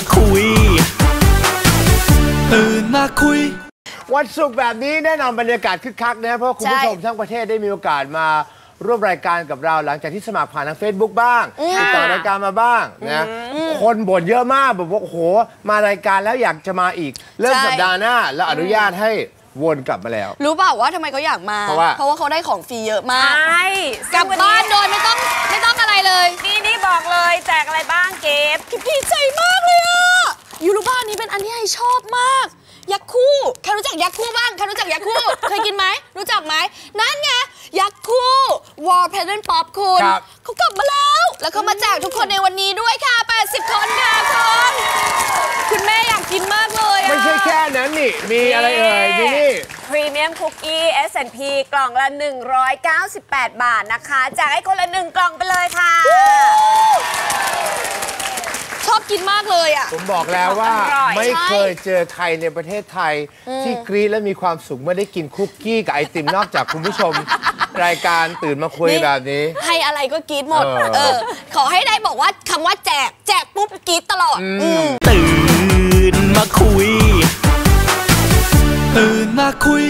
มาคุย ตื่นมาคุย วันศุกร์แบบนี้แน่นอนบรรยากาศคึกคักนะเพราะว่าคุณผู้ชมทั้งประเทศได้มีโอกาสมาร่วมรายการกับเราหลังจากที่สมัครผ่านทาง Facebook บ้างติดต่อรายการมาบ้างนะคนบ่นเยอะมากแบบว่าโอ้โห มารายการแล้วอยากจะมาอีก เริ่มใช่สัปดาห์หน้า แล้วอนุญาตให้วนกลับมาแล้ว รู้เปล่าว่าทำไมเขาอยากมา เพราะว่าเพราะว่าเขาได้ของฟรีเยอะมากใช่กลับบ้าน ชอบมากยักษ์คู่ใครรู้จักยักษ์คู่บ้างใครรู้จักยักษ์คู่ เคยกินไหม รู้จักไหม นั่นไง ยักษ์คู่วอลล์ แพดเดิลป๊อปคุณครับเขากลับมาแล้ว แล้วเขามาแจกทุกคนในวันนี้ด้วยค่ะ 80 คนค่ะคุณคุณแม่อยากกินมากเลยอะไม่ใช่แค่นั้นนี่ มีอะไรเอ่ยมีนี่พรีเมียมคุกกี้ S&P กล่องละ 198 บาทนะคะแจกให้คนละ1กล่องไปเลยค่ะชอบกิ นมากเลยอะผมบอกแล้วว่าอร่อย ไม่ใช่เคยเจอใครในประเทศไทย ที่กรี๊ดและมีความสุขเมื่อได้กินคุกกี้กับไอติมนอกจากคุณผู้ชม รายการตื่นมาคุยแบบนี้ ให้อะไรก็กรีดหมด เออ เออ ขอให้ได้บอกว่าคำว่าแจก แจกปุ๊บกรีดตลอด อืม ตื่นมาคุย ตื่นมาคุย